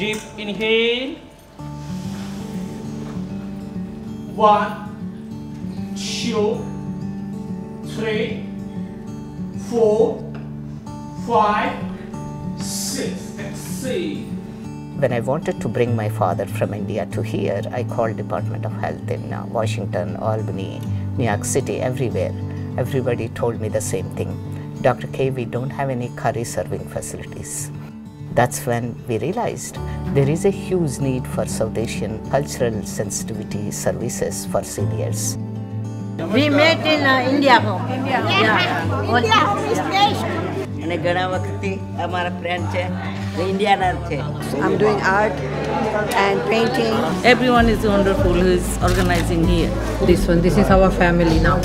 Deep inhale. One, two, three, four, five, six. Exhale. When I wanted to bring my father from India to here, I called Department of Health in uh, Washington, Albany, New York City, everywhere. Everybody told me the same thing. Dr. K, we don't have any curry serving facilities. That's when we realized there is a huge need for South Asian cultural sensitivity services for seniors. We met in uh, India home. India. Yeah. India, અને ઘણા વખતથી અમારા friend છે ઇન્ડિયાના છે I'm doing art and painting. Everyone is wonderful who is organizing here. This one, this is our family now.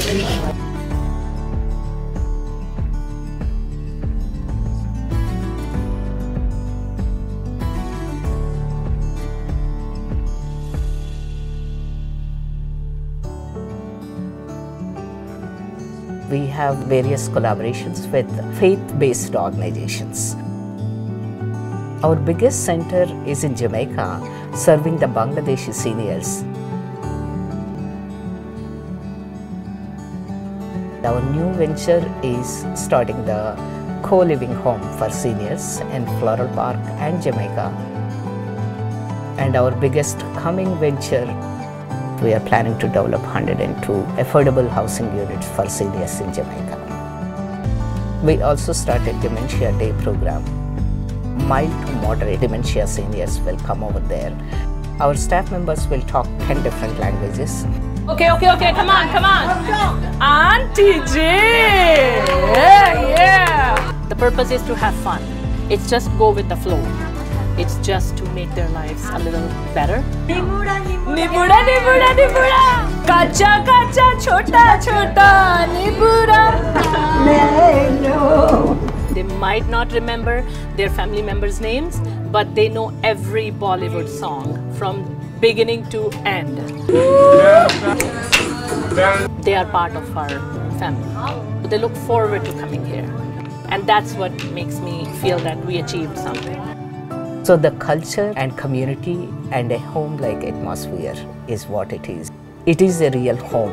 We have various collaborations with faith-based organizations. Our biggest center is in Jamaica, serving the Bangladeshi seniors. Our new venture is starting the co-living home for seniors in Floral Park and Jamaica. And our biggest coming venture, we are planning to develop 102 affordable housing units for seniors in Jamaica. We also started Dementia Day program. Mild to moderate dementia seniors will come over there. Our staff members will talk 10 different languages. Okay, okay, okay. Come on, come on. Auntie J. Yeah, yeah. The purpose is to have fun. It's just go with the flow. It's just to make their lives a little better. Nibuda, nibuda, nibuda. Kacha, kacha, chota, chota. Nibuda. They might not remember their family members' names, but they know every Bollywood song from beginning to end. They are part of our family. They look forward to coming here. And that's what makes me feel that we achieved something. So the culture and community and a home-like atmosphere is what it is. It is a real home.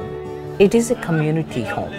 It is a community home.